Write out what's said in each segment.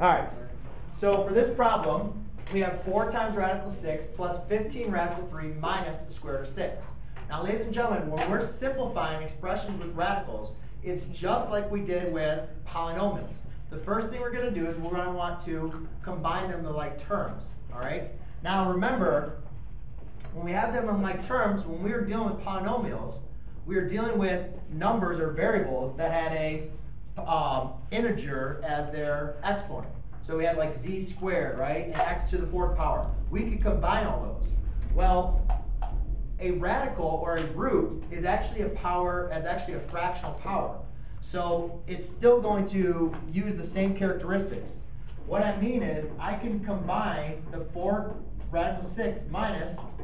Alright, so for this problem, we have 4 times radical 6 plus 15 radical 3 minus the square root of 6. Now, ladies and gentlemen, when we're simplifying expressions with radicals, it's just like we did with polynomials. The first thing we're going to do is we're going to want to combine them to like terms, alright? Now, remember, when we have them in like terms, when we were dealing with polynomials, we were dealing with numbers or variables that had a um, integer as their exponent. So we had like z squared, right, and x to the fourth power. We could combine all those. Well, a radical or a root is actually a power, as actually a fractional power. So it's still going to use the same characteristics. What I mean is I can combine the 4 radical 6 minus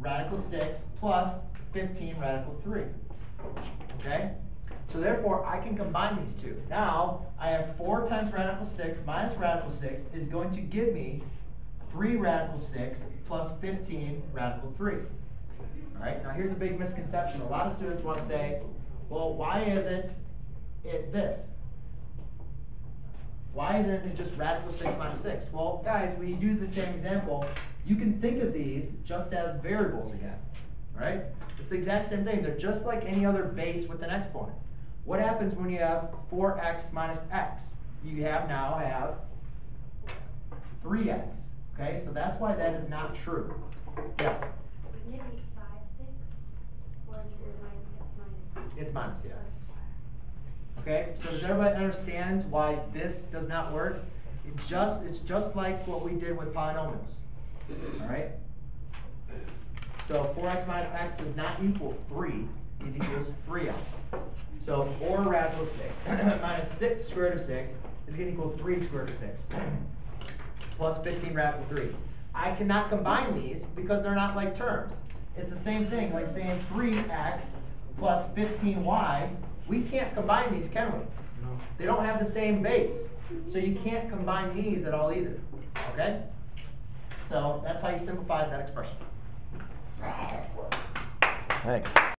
radical 6 plus 15 radical 3. Okay? So therefore, I can combine these two. Now, I have 4 times radical 6 minus radical 6 is going to give me 3 radical 6 plus 15 radical 3. Alright, now here's a big misconception. A lot of students want to say, well, why isn't it this? Why isn't it just radical 6 minus 6? Well, guys, when you use the same example, you can think of these just as variables again. Right? It's the exact same thing. They're just like any other base with an exponent. What happens when you have 4x minus x? You have now have 3x. Okay, so that's why that is not true. Yes? Wouldn't it be five, six? Or is it's minus? It's minus, yeah. Okay, so does everybody understand why this does not work? It just it's just like what we did with polynomials. Alright? So 4x minus x does not equal 3, it equals 3x. So 4 radical 6 minus 6 square root of 6 is going to equal 3 square root of 6 plus 15 radical 3. I cannot combine these because they're not like terms. It's the same thing, like saying 3x plus 15y. We can't combine these, can we? No. They don't have the same base. So you can't combine these at all either. Okay? So that's how you simplify that expression. Thanks.